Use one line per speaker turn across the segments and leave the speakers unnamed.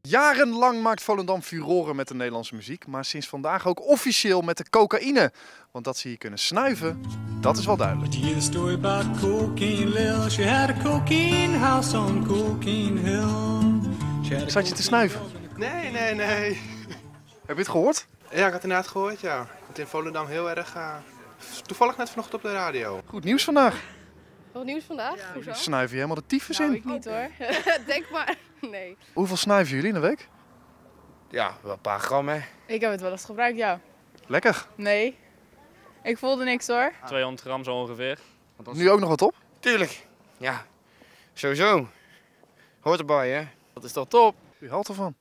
Jarenlang maakt Volendam furoren met de Nederlandse muziek, maar sinds vandaag ook officieel met de cocaïne. Want dat ze hier kunnen snuiven, dat is wel duidelijk.
Do you hear the story about Cocaine Lil? She had a cocaine house on Cocaine Hill. She had a
Zat je te snuiven?
Nee, nee, nee.
Heb je het gehoord?
Ja, ik had het inderdaad gehoord, ja. Want in Volendam heel erg... eh, toevallig net vanochtend op de radio.
Goed nieuws vandaag.
Wat nieuws vandaag? Hoezo?
Snuiven je helemaal de tyfus
Nou,
in?
ik niet hoor. Denk maar. Nee.
Hoeveel snuiven jullie in de week?
Ja, wel een paar gram hè.
Ik heb het wel eens gebruikt, ja.
Lekker.
Nee. Ik voelde niks hoor.
200 gram zo ongeveer.
Nu ook nog wat op?
Tuurlijk. Ja, sowieso. Hoort erbij hè.
Dat is toch top?
U houdt ervan.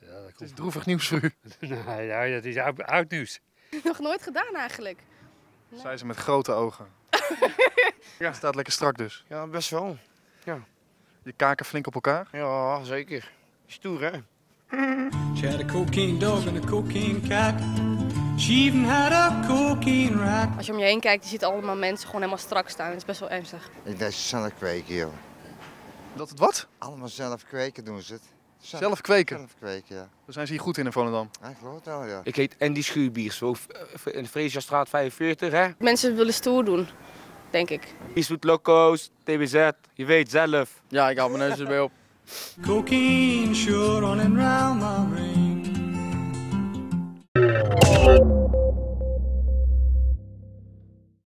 Ja, dat
Het is
komt.
droevig nieuws voor u.
ja, dat is oud, oud nieuws.
Nog nooit gedaan eigenlijk.
Zei ze met grote ogen. Ja. Staat lekker strak dus.
Ja, best wel.
Je kaken flink op elkaar.
Ja, zeker. Stoer hè.
She had a cocaine dog and a cocaine cat. She even had a cocaine rat.
Als je om je heen kijkt, je ziet allemaal mensen gewoon helemaal strak staan. Dat is best wel ernstig.
Ik denk zelf kweken, joh.
Dat het wat?
Allemaal zelf kweken doen ze het.
Zelf kweken.
Zelf kweken, ja.
Daar zijn ze hier goed in in Volendam.
Ja, ik geloof het wel, ja.
Ik heet Andy Schuurbiers, v- in de Freesiastraat 45 hè.
Mensen willen stoer doen, denk ik.
Eastwood Loco's, TBZ, je weet zelf.
Ja, ik hou mijn neus erbij op.
Cocaine sure running round my brain.